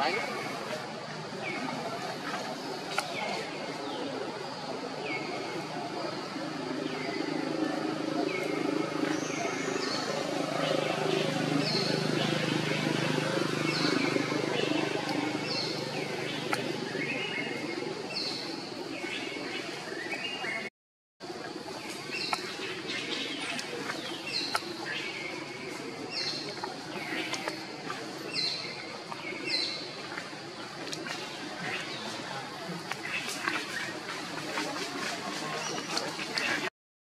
bánh